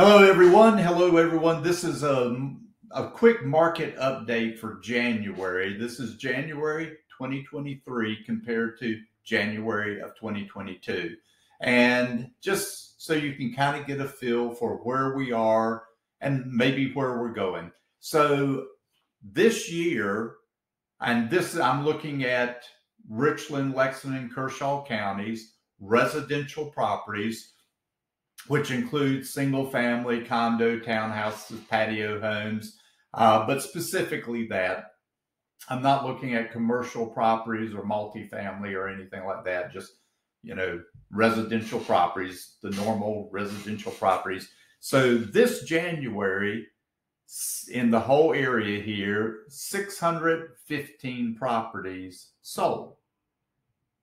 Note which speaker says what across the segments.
Speaker 1: Hello, everyone. Hello, everyone. This is a, a quick market update for January. This is January 2023 compared to January of 2022. And just so you can kind of get a feel for where we are and maybe where we're going. So this year, and this I'm looking at Richland, Lexington, Kershaw counties, residential properties which includes single family, condo, townhouses, patio homes, uh, but specifically that. I'm not looking at commercial properties or multifamily or anything like that, just, you know, residential properties, the normal residential properties. So this January, in the whole area here, 615 properties sold.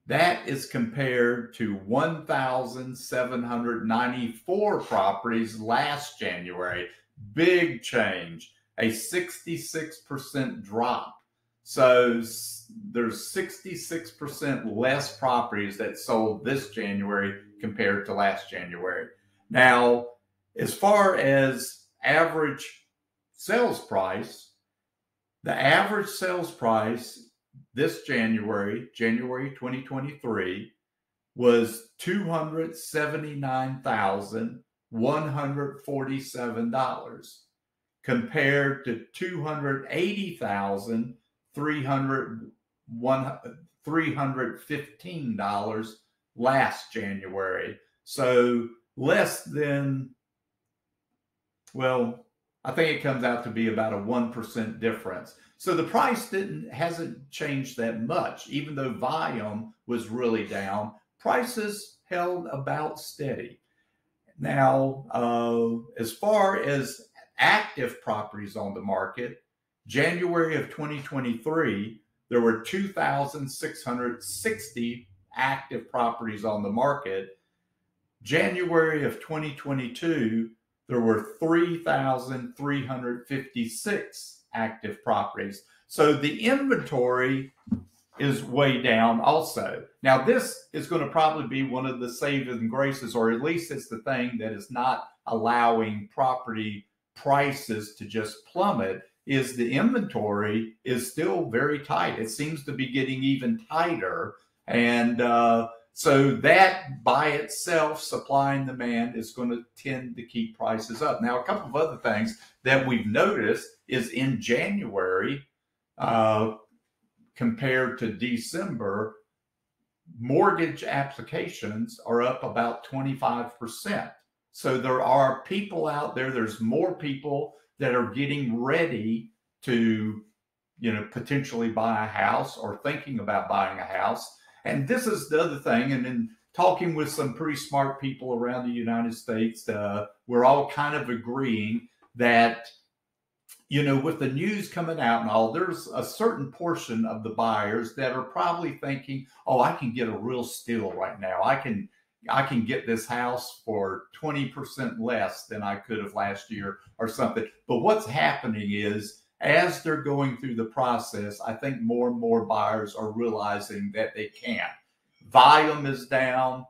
Speaker 1: That is compared to 1,794 properties last January. Big change, a 66% drop. So there's 66% less properties that sold this January compared to last January. Now, as far as average sales price, the average sales price this January, January 2023, was $279,147 compared to $280,315 last January. So less than, well, I think it comes out to be about a 1% difference. So the price didn't hasn't changed that much, even though volume was really down. Prices held about steady. Now, uh, as far as active properties on the market, January of 2023, there were 2,660 active properties on the market. January of 2022, there were 3,356 active properties. So the inventory is way down also. Now, this is going to probably be one of the saving graces, or at least it's the thing that is not allowing property prices to just plummet is the inventory is still very tight. It seems to be getting even tighter. And uh, so that by itself, supply and demand is going to tend to keep prices up. Now, a couple of other things that we've noticed is in January, uh, compared to December, mortgage applications are up about 25%. So there are people out there, there's more people that are getting ready to, you know, potentially buy a house or thinking about buying a house and this is the other thing. And in talking with some pretty smart people around the United States, uh, we're all kind of agreeing that, you know, with the news coming out and all, there's a certain portion of the buyers that are probably thinking, oh, I can get a real steal right now. I can. I can get this house for 20% less than I could have last year or something. But what's happening is as they're going through the process, I think more and more buyers are realizing that they can't. Volume is down,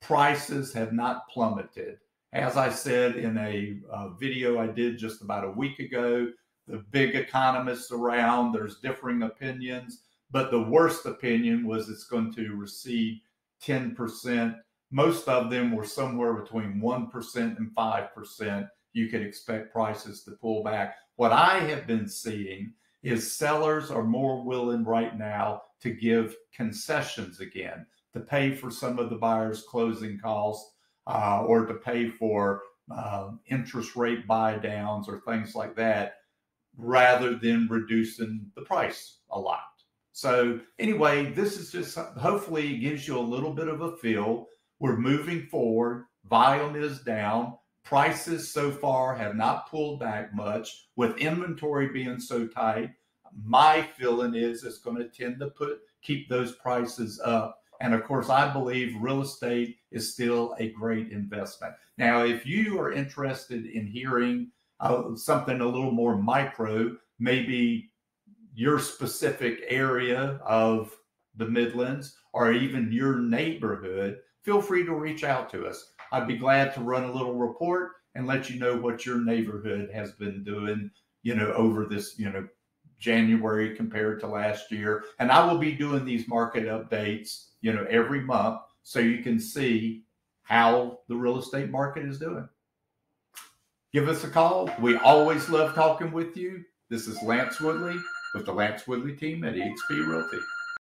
Speaker 1: prices have not plummeted. As I said in a uh, video I did just about a week ago, the big economists around, there's differing opinions, but the worst opinion was it's going to recede 10%. Most of them were somewhere between 1% and 5%. You could expect prices to pull back. What I have been seeing is sellers are more willing right now to give concessions again, to pay for some of the buyer's closing costs uh, or to pay for uh, interest rate buy downs or things like that, rather than reducing the price a lot. So, anyway, this is just hopefully it gives you a little bit of a feel. We're moving forward, volume is down. Prices so far have not pulled back much with inventory being so tight. My feeling is it's going to tend to put keep those prices up. And of course, I believe real estate is still a great investment. Now, if you are interested in hearing uh, something a little more micro, maybe your specific area of the Midlands or even your neighborhood, feel free to reach out to us. I'd be glad to run a little report and let you know what your neighborhood has been doing, you know, over this, you know, January compared to last year. And I will be doing these market updates, you know, every month so you can see how the real estate market is doing. Give us a call. We always love talking with you. This is Lance Woodley with the Lance Woodley team at eXp Realty.